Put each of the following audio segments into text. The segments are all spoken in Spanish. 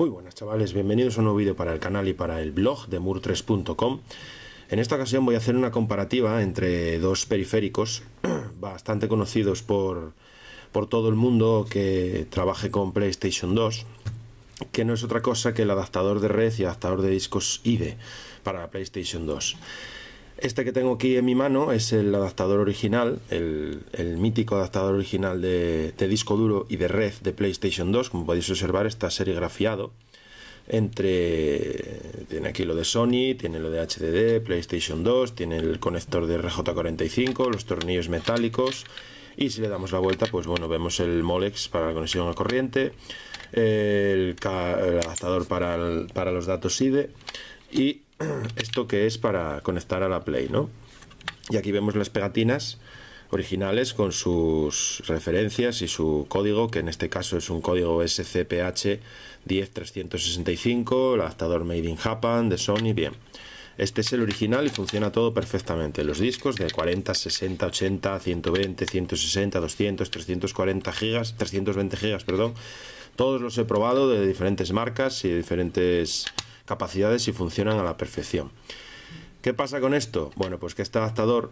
Muy buenas chavales, bienvenidos a un nuevo vídeo para el canal y para el blog de mur3.com. En esta ocasión voy a hacer una comparativa entre dos periféricos bastante conocidos por, por todo el mundo que trabaje con PlayStation 2, que no es otra cosa que el adaptador de red y adaptador de discos IDE para la PlayStation 2. Este que tengo aquí en mi mano es el adaptador original, el, mítico adaptador original de, disco duro y de red de PlayStation 2. Como podéis observar, está serigrafiado entre tiene aquí lo de Sony, tiene lo de HDD, PlayStation 2, tiene el conector de RJ45, los tornillos metálicos y si le damos la vuelta, pues bueno, vemos el Molex para la conexión a corriente, el, adaptador para, para los datos IDE y esto que es para conectar a la Play, ¿no? Y aquí vemos las pegatinas originales con sus referencias y su código, que en este caso es un código SCPH 10365, el adaptador Made in Japan de Sony, bien. Este es el original y funciona todo perfectamente. Los discos de 40, 60, 80, 120, 160, 200, 340 gigas, 320 gigas, perdón. Todos los he probado de diferentes marcas y de diferentes capacidades y funcionan a la perfección. ¿Qué pasa con esto? Bueno, pues que este adaptador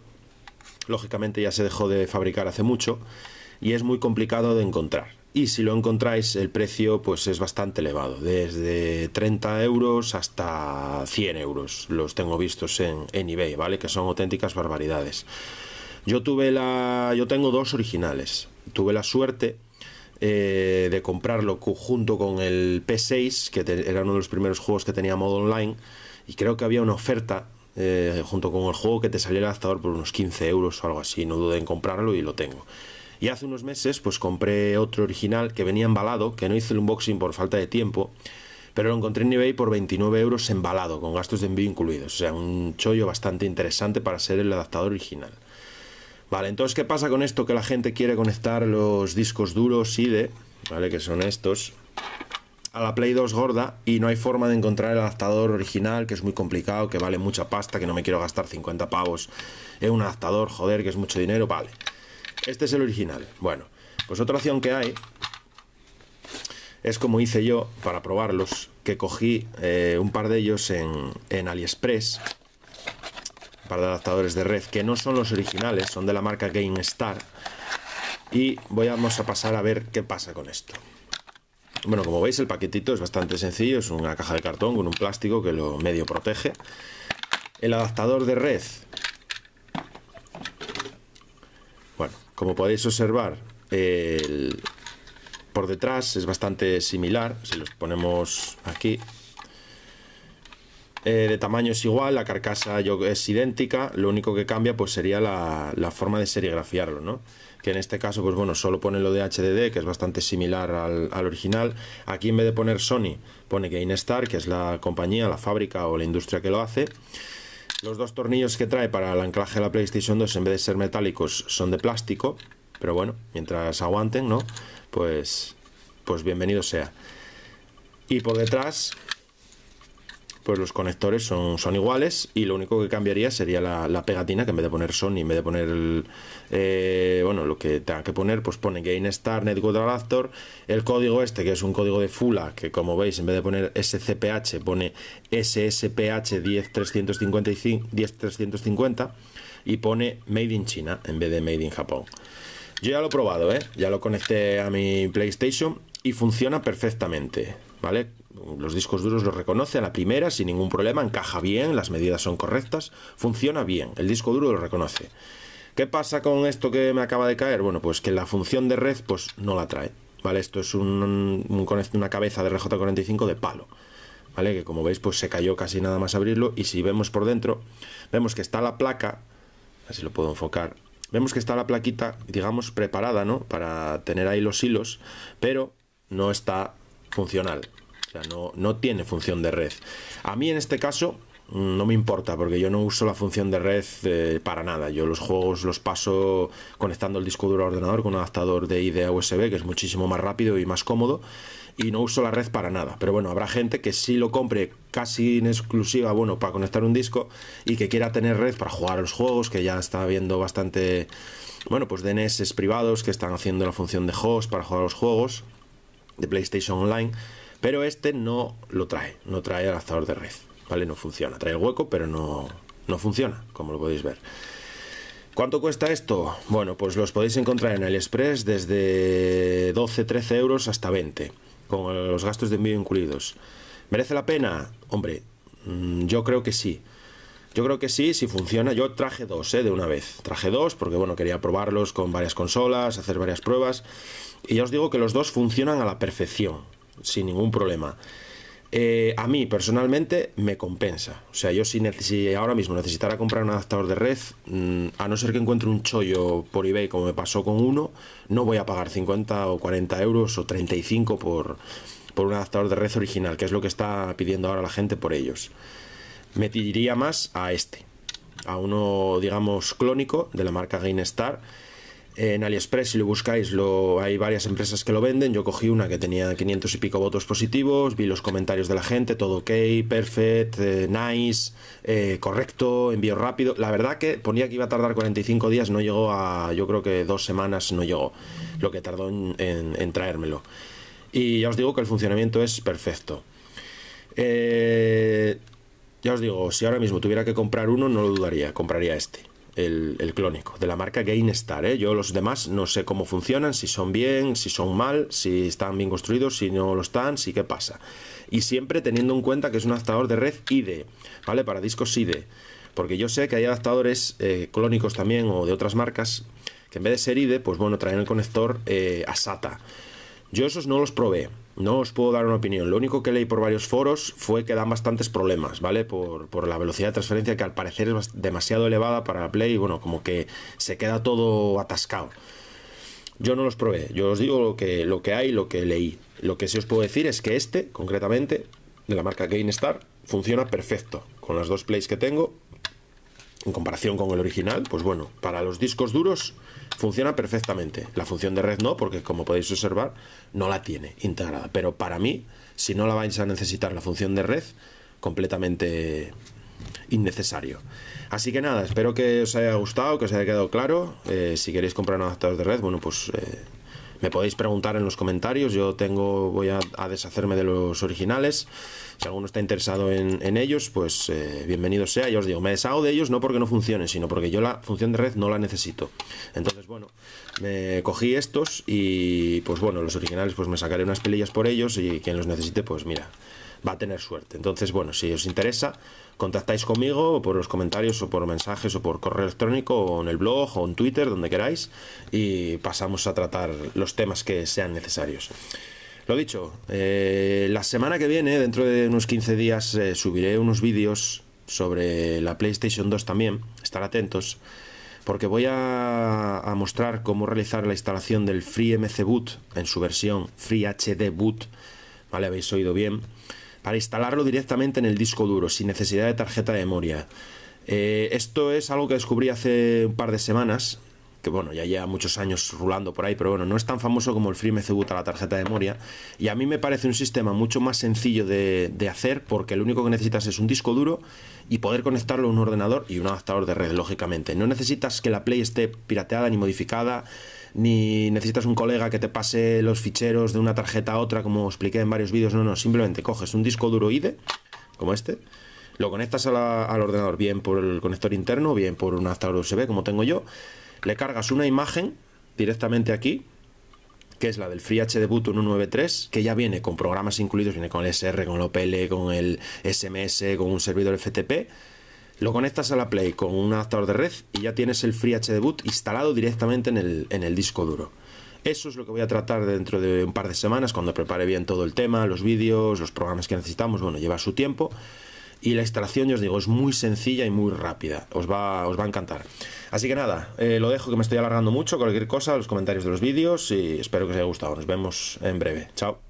lógicamente ya se dejó de fabricar hace mucho y es muy complicado de encontrar. Y si lo encontráis, el precio pues es bastante elevado, desde 30 euros hasta 100 euros. Los tengo vistos en, en eBay, ¿vale? Que son auténticas barbaridades. Yo tuve la. Yo tengo dos originales. Tuve la suerte eh, de comprarlo junto con el P6, que era uno de los primeros juegos que tenía modo online, y creo que había una oferta eh, junto con el juego que te salía el adaptador por unos 15 euros o algo así, no dudé en comprarlo y lo tengo. Y hace unos meses pues compré otro original que venía embalado, que no hice el unboxing por falta de tiempo, pero lo encontré en eBay por 29 euros embalado, con gastos de envío incluidos. O sea, un chollo bastante interesante para ser el adaptador original. Vale, entonces, ¿qué pasa con esto? Que la gente quiere conectar los discos duros IDE, ¿vale? Que son estos, a la Play 2 gorda y no hay forma de encontrar el adaptador original, que es muy complicado, que vale mucha pasta, que no me quiero gastar 50 pavos en un adaptador, joder, que es mucho dinero, vale. Este es el original. Bueno, pues otra opción que hay es como hice yo para probarlos, que cogí eh, un par de ellos en, en AliExpress par de adaptadores de red que no son los originales, son de la marca GameStar. Y vamos a pasar a ver qué pasa con esto. Bueno, como veis el paquetito es bastante sencillo, es una caja de cartón con un plástico que lo medio protege. El adaptador de red. Bueno, como podéis observar, por detrás es bastante similar. Si los ponemos aquí, eh, de tamaño es igual, la carcasa es idéntica, lo único que cambia pues sería la, forma de serigrafiarlo, ¿no? Que en este caso, pues bueno, solo pone lo de HDD, que es bastante similar al, original. Aquí en vez de poner Sony, pone GameStar, que es la compañía, la fábrica o la industria que lo hace. Los dos tornillos que trae para el anclaje de la PlayStation 2, en vez de ser metálicos, son de plástico. Pero bueno, mientras aguanten, ¿no? Pues, pues bienvenido sea. Y por detrás pues los conectores son, son iguales y lo único que cambiaría sería la, pegatina que en vez de poner Sony, en vez de poner eh, bueno, lo que tenga que poner, pues pone GainStar Network Adapter, el código este que es un código de FULA, que como veis en vez de poner SCPH pone SSPH 10350 y pone Made in China en vez de Made in Japón. Yo ya lo he probado, ¿eh? ya lo conecté a mi PlayStation y funciona perfectamente, ¿vale? Los discos duros los reconoce a la primera sin ningún problema, encaja bien, las medidas son correctas, funciona bien, el disco duro lo reconoce. ¿Qué pasa con esto que me acaba de caer? Bueno, pues que la función de red pues no la trae, ¿vale? Esto es un, una cabeza de RJ45 de palo, ¿vale? Que como veis pues se cayó casi nada más abrirlo y si vemos por dentro, vemos que está la placa, así lo puedo enfocar, vemos que está la plaquita, digamos, preparada, ¿no? Para tener ahí los hilos, pero no está funcional. O sea, no, no tiene función de red. A mí en este caso mm, no me importa porque yo no uso la función de red eh, para nada. Yo los juegos los paso conectando el disco duro al ordenador con un adaptador de IDE a USB que es muchísimo más rápido y más cómodo y no uso la red para nada. Pero bueno, habrá gente que sí lo compre casi en exclusiva, bueno, para conectar un disco y que quiera tener red para jugar a los juegos, que ya está viendo bastante, bueno, pues DNS privados que están haciendo la función de host para jugar a los juegos de PlayStation Online Pero este no lo trae, no trae adaptador de red, ¿vale? No funciona. Trae el hueco, pero no, no funciona, como lo podéis ver. ¿Cuánto cuesta esto? Bueno, pues los podéis encontrar en AliExpress desde 12, 13 euros hasta 20, con los gastos de envío incluidos. ¿Merece la pena? Hombre, mm, yo creo que sí. Yo creo que sí, si funciona. Yo traje dos, ¿eh? De una vez. Traje dos porque, bueno, quería probarlos con varias consolas, hacer varias pruebas. Y ya os digo que los dos funcionan a la perfección, sin ningún problema. Eh, a mí personalmente me compensa. O sea, yo si, ahora mismo necesitara comprar un adaptador de red, mm, a no ser que encuentre un chollo por eBay como me pasó con uno, no voy a pagar 50 o 40 euros o 35 por, por un adaptador de red original, que es lo que está pidiendo ahora la gente por ellos. Me diría más a este, a uno, digamos, clónico de la marca Gainstar en AliExpress, si lo buscáis, lo, hay varias empresas que lo venden. Yo cogí una que tenía 500 y pico votos positivos, vi los comentarios de la gente, todo ok, perfect, eh, nice, eh, correcto, envío rápido. La verdad que ponía que iba a tardar 45 días, no llegó a, yo creo que dos semanas no llegó lo que tardó en, traérmelo. Y ya os digo que el funcionamiento es perfecto. Eh, ya os digo, si ahora mismo tuviera que comprar uno, no lo dudaría, compraría este el, clónico, de la marca Gainstar. ¿eh? Yo los demás no sé cómo funcionan, si son bien, si son mal, si están bien construidos, si no lo están, si qué pasa. Y siempre teniendo en cuenta que es un adaptador de red IDE, ¿vale? Para discos IDE. Porque yo sé que hay adaptadores eh, clónicos también o de otras marcas que en vez de ser IDE, pues bueno, traen el conector eh, a SATA. Yo esos no los probé, no os puedo dar una opinión. Lo único que leí por varios foros fue que dan bastantes problemas, ¿vale? Por, la velocidad de transferencia que al parecer es demasiado elevada para la Play y bueno, como que se queda todo atascado. Yo no los probé, yo os digo lo que, lo que hay, lo que leí. Lo que sí os puedo decir es que este, concretamente, de la marca GameStar, funciona perfecto. Con las dos plays que tengo, en comparación con el original, pues bueno, para los discos duros funciona perfectamente. La función de red no, porque como podéis observar, no la tiene integrada. Pero para mí, si no la vais a necesitar la función de red, completamente innecesario. Así que nada, espero que os haya gustado, que os haya quedado claro. Eh, si queréis comprar un adaptador de red, bueno, pues eh, me podéis preguntar en los comentarios. Yo tengo, voy a, deshacerme de los originales. Si alguno está interesado en, ellos, pues eh, bienvenido sea. Ya os digo, me deshago de ellos no porque no funcionen, sino porque yo la función de red no la necesito. Entonces, bueno, me cogí estos y pues bueno, los originales pues me sacaré unas pelillas por ellos y quien los necesite, pues mira, va a tener suerte. Entonces, bueno, si os interesa, contactáis conmigo por los comentarios o por mensajes o por correo electrónico o en el blog o en Twitter, donde queráis, y pasamos a tratar los temas que sean necesarios. Lo dicho, eh, la semana que viene, dentro de unos 15 días, eh, subiré unos vídeos sobre la PlayStation 2 también, estar atentos, porque voy a, a mostrar cómo realizar la instalación del FreeMC Boot en su versión FreeHD Boot, ¿vale? Habéis oído bien para instalarlo directamente en el disco duro, sin necesidad de tarjeta de memoria. Eh, esto es algo que descubrí hace un par de semanas, que bueno, ya lleva muchos años rulando por ahí, pero bueno, no es tan famoso como el FreeMCBoot a la tarjeta de memoria. Y a mí me parece un sistema mucho más sencillo de, hacer porque lo único que necesitas es un disco duro y poder conectarlo a un ordenador y un adaptador de red, lógicamente. No necesitas que la Play esté pirateada ni modificada ni necesitas un colega que te pase los ficheros de una tarjeta a otra, como expliqué en varios vídeos. No, no, simplemente coges un disco duro IDE, como este, lo conectas al ordenador bien por el conector interno, bien por un adaptador USB, como tengo yo, le cargas una imagen directamente aquí, que es la del FreeHD Boot 193, que ya viene con programas incluidos, viene con el SR, con el OPL, con el SMS, con un servidor FTP lo conectas a la Play con un adaptador de red y ya tienes el FreeHD Boot instalado directamente en el, en el disco duro. Eso es lo que voy a tratar dentro de un par de semanas, cuando prepare bien todo el tema, los vídeos, los programas que necesitamos. Bueno, lleva su tiempo. Y la instalación, yo os digo, es muy sencilla y muy rápida. Os va, os va a encantar. Así que nada, eh, lo dejo que me estoy alargando mucho. Cualquier cosa, los comentarios de los vídeos y espero que os haya gustado. Nos vemos en breve. Chao.